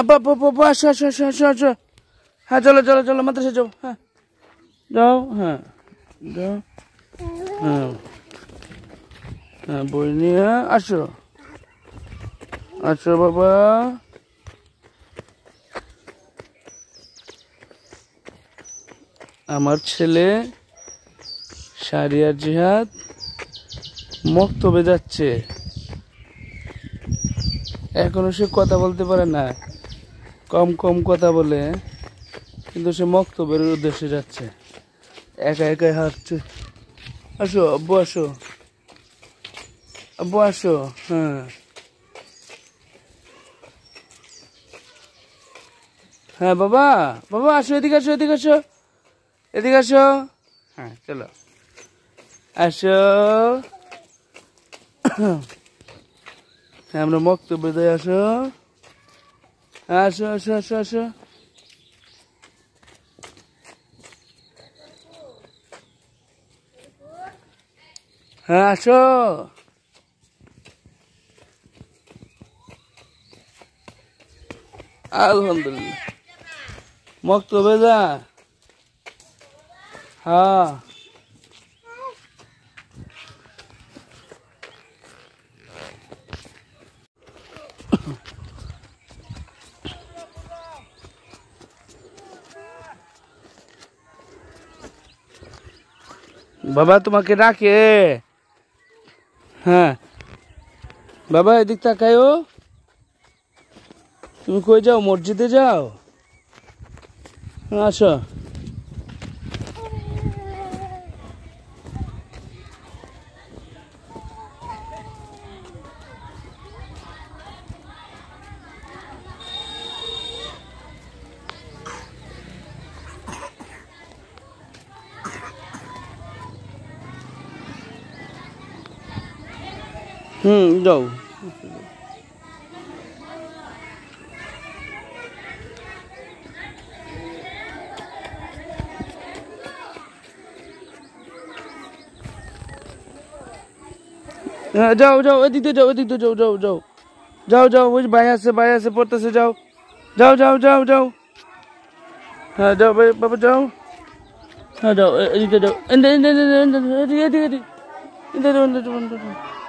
আব্বা আব্বা, আব্বা আসো আসো আসো আসো আসো। হ্যাঁ চলো চলো চলো মাদ্রাসা যাও। হ্যাঁ। যাও হ্যাঁ। যাও। হ্যাঁ। হ্যাঁ বই নিয়ে আসো। আসো বাবা। আমার ছেলে সারিয়ার জিহাদ মক্তবে যাচ্ছে। এখনও সে কথা বলতে পারে না। কম কম কথা বলে কিন্তু সে মক্তবের উদ্দেশ্যে যাচ্ছে। একা একাই হাঁটছে। আসো আব্বু আসো। আব্বু আসো। হ্যাঁ। হ্যাঁ বাবা। বাবা আসো এদিকে আসো এদিকে আসো। এদিকে আসো। হ্যাঁ চলো। আসো। হ্যাঁ আমরা বক্তব্য দিয়ে আসো। আসো আসো আসো আসো। হ্যাঁ আসো। আলহামদুলিল্লাহ। মক্তবে যা। হ্যাঁ। বাবা তোমাকে ডাকে। হ্যাঁ। বাবা এদিক তাকায়ও। তুমি কই যাও? মসজিদে যাও? আসো। Ừ, đủ. যাও যাও এদিক দিয়ে যাও এদিক দিয়ে যাও যাও যাও যাও যাও ওই ভাই আছে ভাই আছে পড়তেছে যাও যাও যাও যাও যাও হ্যাঁ যাও ভাই বাবা যাও হ্যাঁ যাও এদিকে যাও এদিকে এদিকে এদিকে এদিকে এদিকে এদিকে এদিকে